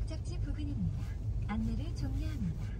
목적지 부근입니다. 안내를 종료합니다.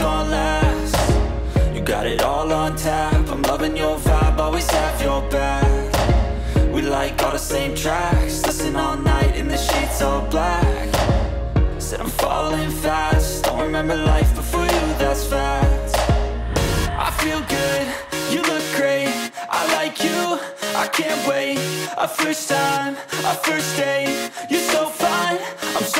gonna last You got it all on tap. I'm loving your vibe, always have your back. We like all the same tracks. Listen all night in the sheets all black. Said I'm falling fast. Don't remember life before you, that's facts I feel good, you look great. I like you, I can't wait. A first time, a first date. You're so fine, I'm so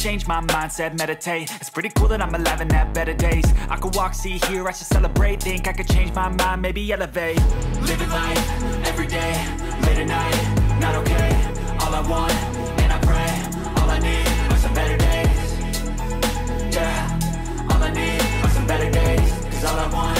change my mindset, meditate. It's pretty cool that I'm alive and have better days. I could walk, see, hear, I should celebrate. Think I could change my mind, maybe elevate. Living life, every day, late at night, not okay. All I want, and I pray All I need are some better days. Yeah, all I need are some better days. Cause all I want,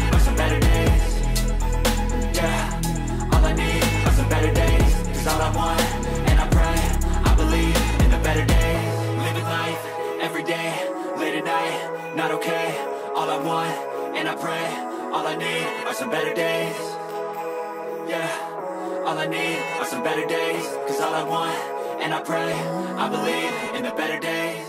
and I pray I believe in the better days.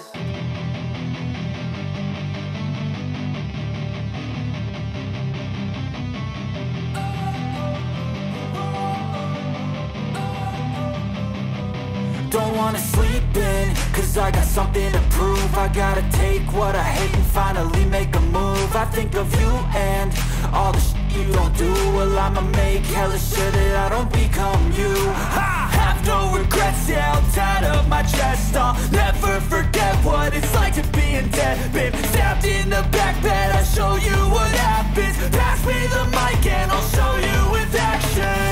Don't wanna sleep in, cause I got something to prove. I gotta take what I hate and finally make a move. I think of you and all the shit you don't do, well I'ma make hella sure that I don't become you. I Have no regrets, yeah, I'll tie up my chest. I'll never forget what it's like to be in debt. Been stabbed in the back bed, I'll show you what happens. Pass me the mic and I'll show you with action.